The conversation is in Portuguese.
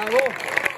Alô?